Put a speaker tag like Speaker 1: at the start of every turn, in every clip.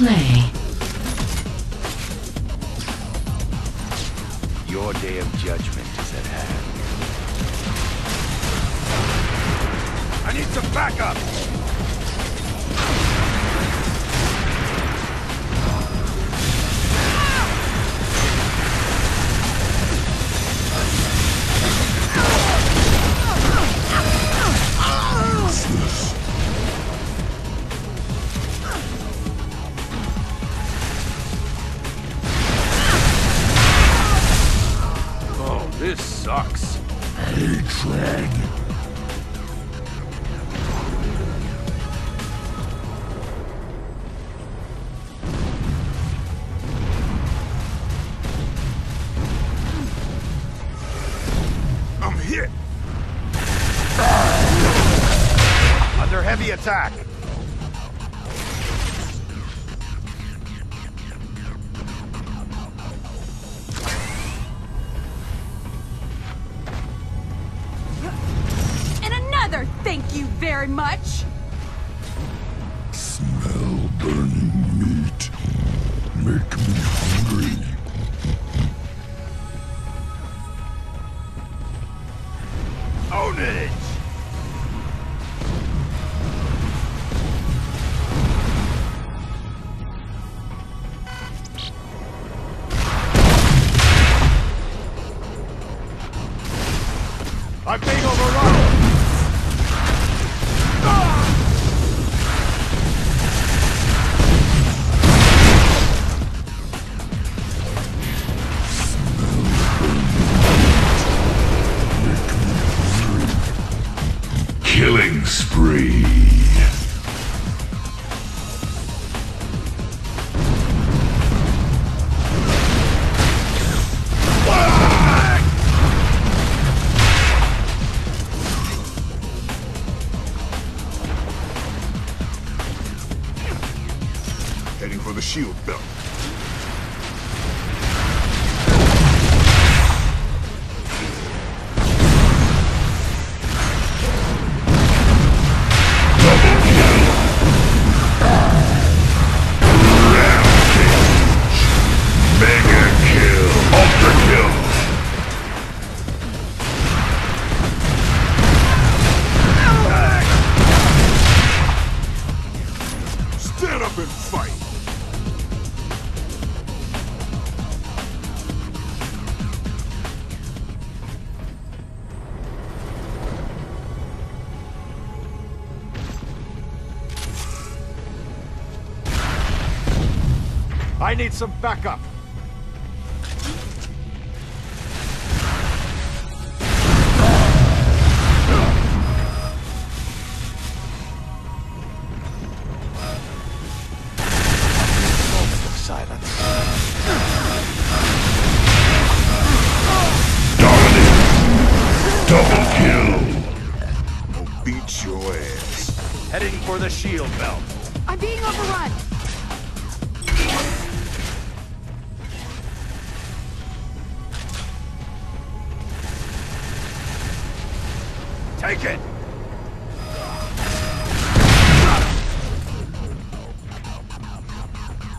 Speaker 1: Play.
Speaker 2: Your day of judgment is at hand. I need some backup! Sucks.
Speaker 3: Hatred.
Speaker 2: I'm hit! Under heavy attack!
Speaker 4: Very much.
Speaker 3: Smell burning meat. Make me spree.
Speaker 2: I need some backup! Moment of silence.
Speaker 3: Double kill.
Speaker 5: I'll beat your ass.
Speaker 2: Heading for the shield belt.
Speaker 4: I'm being overrun.
Speaker 2: Take it!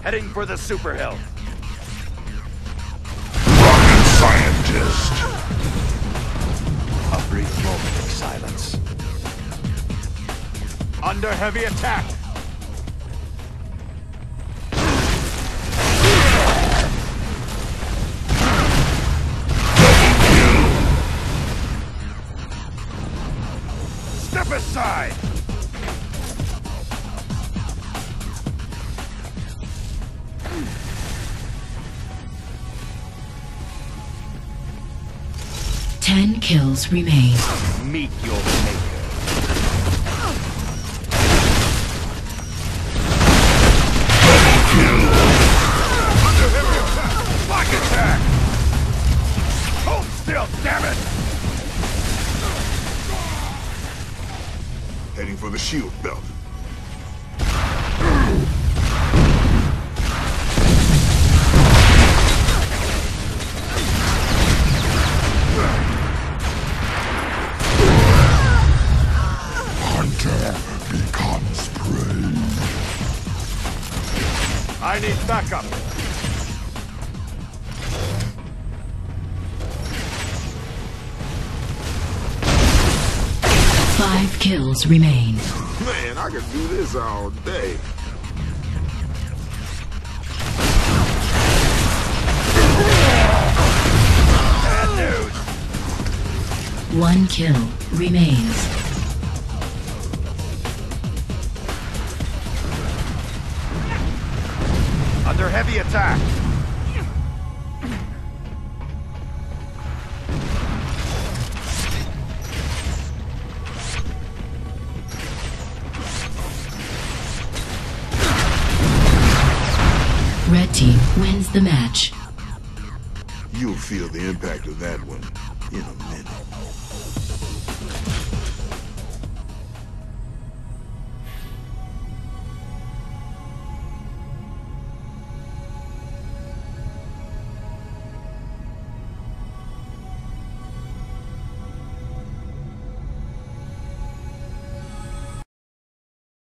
Speaker 2: Heading for the super health.
Speaker 3: Rocket scientist.
Speaker 2: A brief moment of silence. Under heavy attack. Aside!
Speaker 1: Ten kills remain.
Speaker 2: Meet your
Speaker 5: Heading for the shield belt.
Speaker 3: Hunter becomes prey.
Speaker 2: I need backup.
Speaker 1: Five kills remain.
Speaker 5: Man, I could do this all day.
Speaker 2: Bad news.
Speaker 1: One kill remains.
Speaker 2: Under heavy attack.
Speaker 1: Team wins the match.
Speaker 5: You'll feel the impact of that one in a minute.